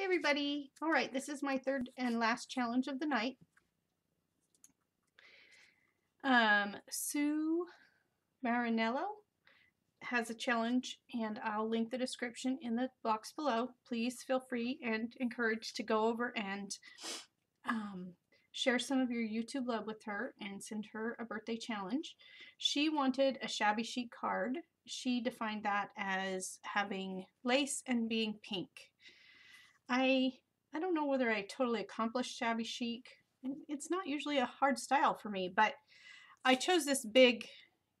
Hey everybody. All right, this is my third and last challenge of the night. Um, Sue Marinello has a challenge and I'll link the description in the box below. Please feel free and encouraged to go over and um, share some of your YouTube love with her and send her a birthday challenge. She wanted a shabby chic card. She defined that as having lace and being pink. I I don't know whether I totally accomplished shabby chic. It's not usually a hard style for me, but I chose this big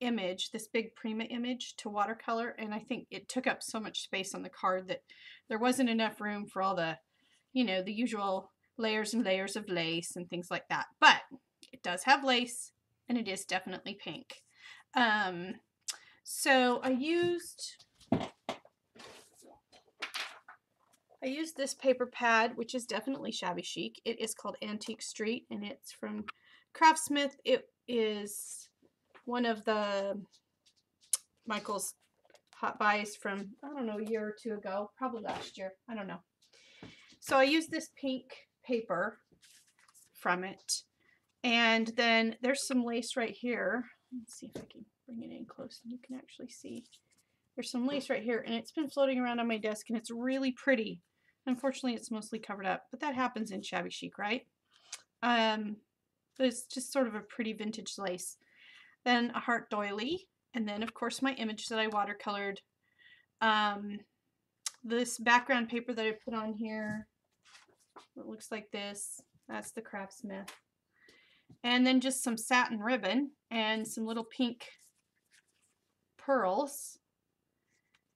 image, this big Prima image to watercolor, and I think it took up so much space on the card that there wasn't enough room for all the, you know, the usual layers and layers of lace and things like that. But it does have lace, and it is definitely pink. Um, so I used I used this paper pad, which is definitely shabby chic. It is called Antique Street, and it's from Craftsmith. It is one of the Michael's hot buys from, I don't know, a year or two ago, probably last year. I don't know. So I used this pink paper from it. And then there's some lace right here. Let's see if I can bring it in close and you can actually see. There's some lace right here and it's been floating around on my desk and it's really pretty. Unfortunately, it's mostly covered up, but that happens in shabby chic, right? Um, but it's just sort of a pretty vintage lace. Then a heart doily, and then of course my image that I watercolored. Um, this background paper that I put on here, it looks like this. That's the Craftsmith. And then just some satin ribbon and some little pink pearls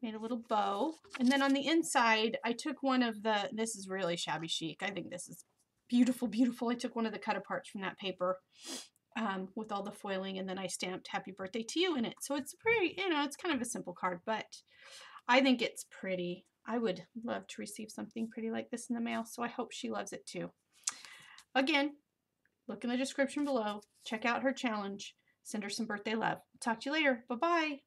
made a little bow. And then on the inside, I took one of the, this is really shabby chic. I think this is beautiful, beautiful. I took one of the cut aparts from that paper um, with all the foiling and then I stamped happy birthday to you in it. So it's pretty, you know, it's kind of a simple card, but I think it's pretty. I would love to receive something pretty like this in the mail, so I hope she loves it too. Again, look in the description below. Check out her challenge. Send her some birthday love. Talk to you later. Bye-bye.